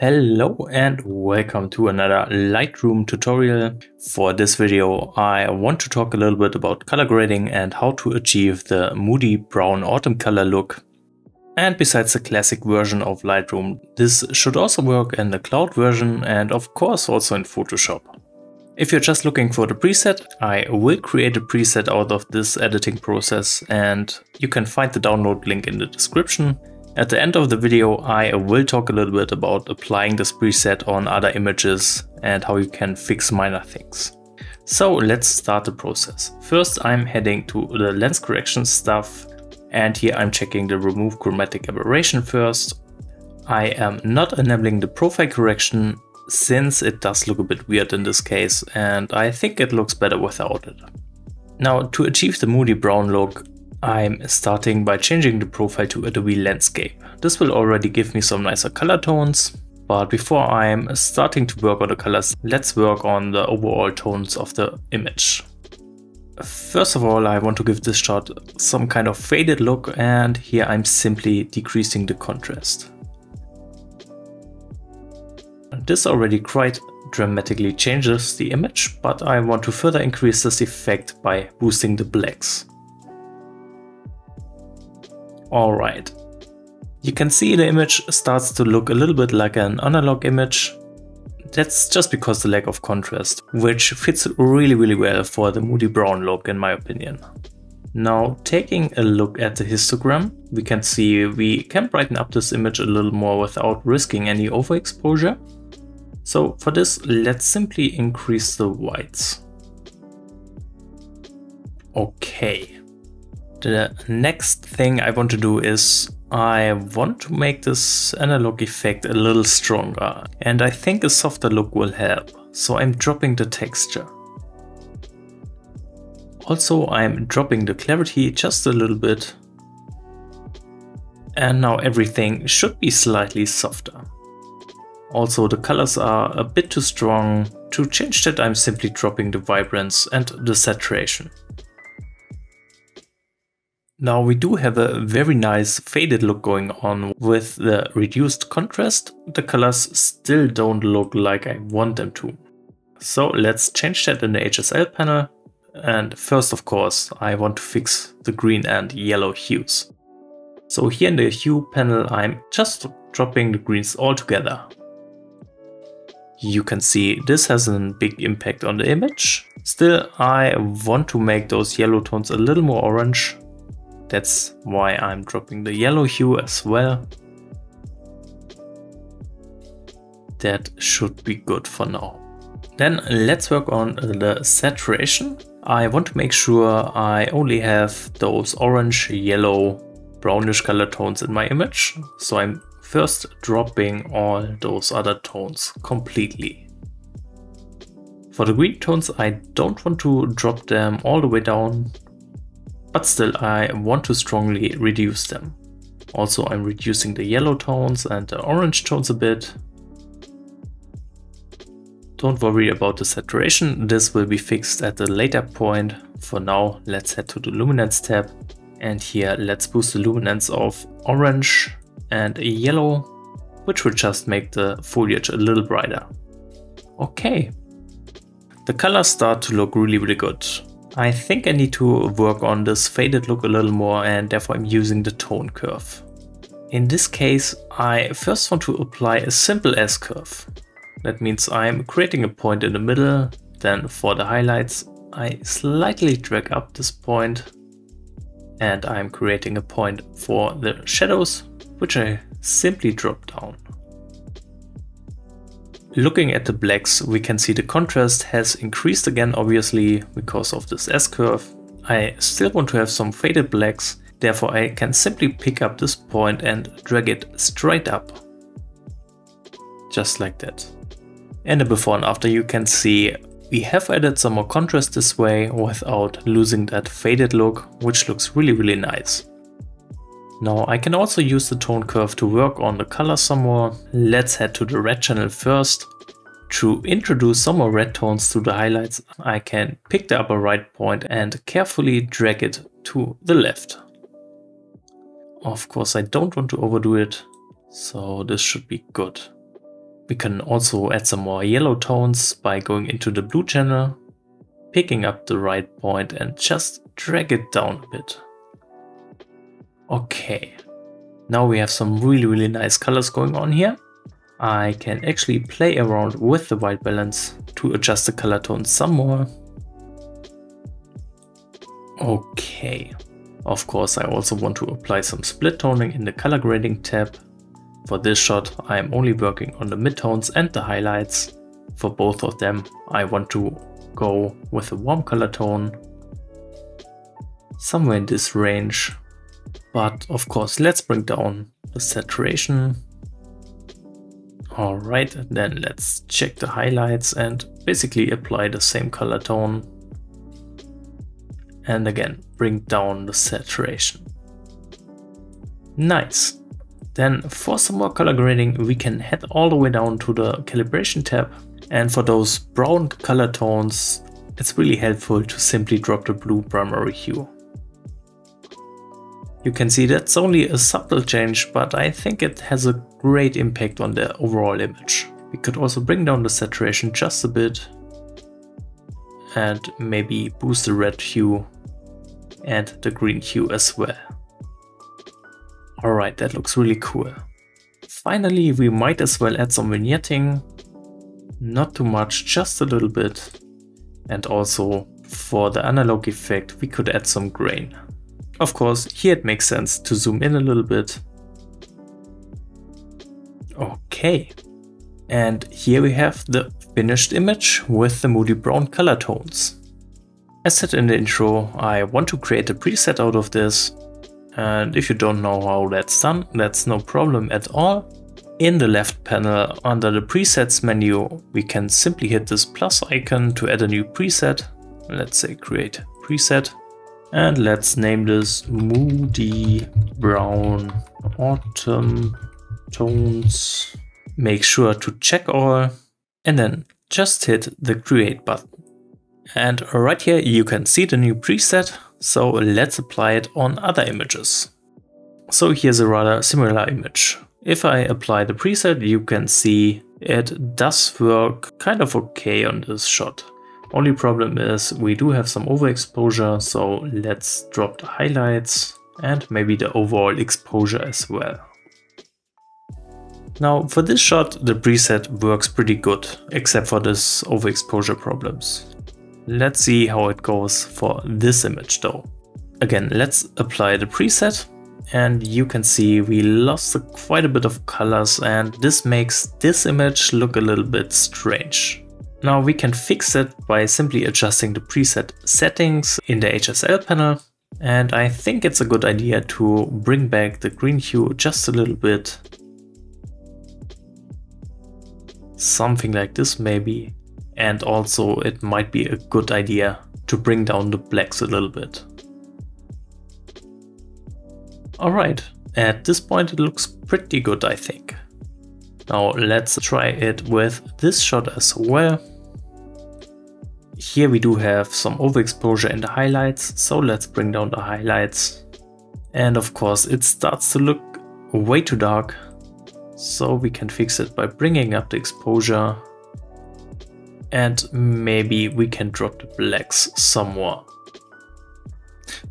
Hello and welcome to another Lightroom tutorial. For this video I want to talk a little bit about color grading and how to achieve the moody brown autumn color look. And besides the classic version of Lightroom, this should also work in the cloud version and of course also in Photoshop. If you're just looking for the preset, I will create a preset out of this editing process and you can find the download link in the description. At the end of the video, I will talk a little bit about applying this preset on other images and how you can fix minor things. So let's start the process. First, I'm heading to the lens correction stuff and here I'm checking the remove chromatic aberration first. I am not enabling the profile correction since it does look a bit weird in this case and I think it looks better without it. Now to achieve the moody brown look, I'm starting by changing the profile to Adobe Landscape. This will already give me some nicer color tones, but before I'm starting to work on the colors, let's work on the overall tones of the image. First of all, I want to give this shot some kind of faded look and here I'm simply decreasing the contrast. This already quite dramatically changes the image, but I want to further increase this effect by boosting the blacks. Alright. You can see the image starts to look a little bit like an analog image. That's just because the lack of contrast, which fits really really well for the moody brown look in my opinion. Now taking a look at the histogram, we can see we can brighten up this image a little more without risking any overexposure. So for this, let's simply increase the whites. Okay, the next thing I want to do is I want to make this analog effect a little stronger and I think a softer look will help, so I'm dropping the texture. Also I'm dropping the clarity just a little bit and now everything should be slightly softer. Also the colors are a bit too strong, to change that I'm simply dropping the vibrance and the saturation. Now we do have a very nice faded look going on with the reduced contrast. The colors still don't look like I want them to. So let's change that in the HSL panel. And first of course I want to fix the green and yellow hues. So here in the hue panel I'm just dropping the greens all together. You can see this has a big impact on the image. Still I want to make those yellow tones a little more orange that's why I'm dropping the yellow hue as well. That should be good for now. Then let's work on the saturation. I want to make sure I only have those orange, yellow, brownish color tones in my image. So I'm first dropping all those other tones completely. For the green tones, I don't want to drop them all the way down but still I want to strongly reduce them. Also I'm reducing the yellow tones and the orange tones a bit. Don't worry about the saturation, this will be fixed at a later point. For now let's head to the luminance tab and here let's boost the luminance of orange and yellow which will just make the foliage a little brighter. Okay, the colors start to look really really good. I think I need to work on this faded look a little more and therefore I'm using the tone curve. In this case, I first want to apply a simple S-curve. That means I'm creating a point in the middle, then for the highlights, I slightly drag up this point and I'm creating a point for the shadows, which I simply drop down. Looking at the blacks, we can see the contrast has increased again, obviously, because of this S-curve. I still want to have some faded blacks, therefore I can simply pick up this point and drag it straight up. Just like that. And the before and after you can see we have added some more contrast this way without losing that faded look, which looks really really nice. Now I can also use the tone curve to work on the color some more. Let's head to the red channel first. To introduce some more red tones to the highlights, I can pick the upper right point and carefully drag it to the left. Of course I don't want to overdo it, so this should be good. We can also add some more yellow tones by going into the blue channel, picking up the right point and just drag it down a bit. Okay, now we have some really really nice colors going on here. I can actually play around with the white balance to adjust the color tone some more. Okay, of course I also want to apply some split toning in the color grading tab. For this shot I am only working on the midtones and the highlights. For both of them I want to go with a warm color tone. Somewhere in this range. But of course let's bring down the saturation Alright, then let's check the highlights and basically apply the same color tone. And again, bring down the saturation. Nice. Then for some more color grading, we can head all the way down to the calibration tab. And for those brown color tones, it's really helpful to simply drop the blue primary hue. You can see that's only a subtle change, but I think it has a great impact on the overall image. We could also bring down the saturation just a bit and maybe boost the red hue and the green hue as well. Alright, that looks really cool. Finally, we might as well add some vignetting. Not too much, just a little bit. And also for the analog effect, we could add some grain. Of course, here it makes sense to zoom in a little bit. Okay. And here we have the finished image with the moody brown color tones. As said in the intro, I want to create a preset out of this. And if you don't know how that's done, that's no problem at all. In the left panel under the presets menu, we can simply hit this plus icon to add a new preset. Let's say create preset. And let's name this Moody Brown Autumn Tones. Make sure to check all and then just hit the create button. And right here you can see the new preset, so let's apply it on other images. So here's a rather similar image. If I apply the preset, you can see it does work kind of okay on this shot. Only problem is we do have some overexposure, so let's drop the highlights and maybe the overall exposure as well. Now for this shot the preset works pretty good, except for this overexposure problems. Let's see how it goes for this image though. Again, let's apply the preset and you can see we lost quite a bit of colors and this makes this image look a little bit strange. Now we can fix it by simply adjusting the preset settings in the HSL panel. And I think it's a good idea to bring back the green hue just a little bit. Something like this maybe. And also it might be a good idea to bring down the blacks a little bit. Alright, at this point it looks pretty good I think. Now let's try it with this shot as well. Here we do have some overexposure in the highlights, so let's bring down the highlights. And of course it starts to look way too dark, so we can fix it by bringing up the exposure. And maybe we can drop the blacks some more.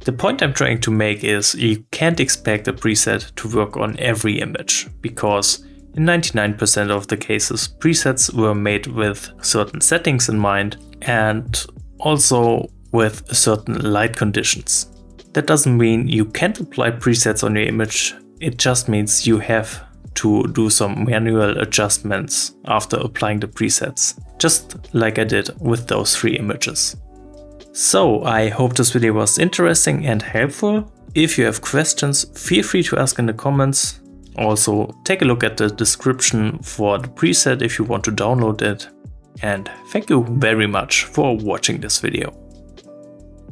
The point I'm trying to make is you can't expect a preset to work on every image, because in 99% of the cases, presets were made with certain settings in mind and also with certain light conditions. That doesn't mean you can't apply presets on your image, it just means you have to do some manual adjustments after applying the presets, just like I did with those three images. So I hope this video was interesting and helpful. If you have questions, feel free to ask in the comments. Also, take a look at the description for the preset if you want to download it. And thank you very much for watching this video.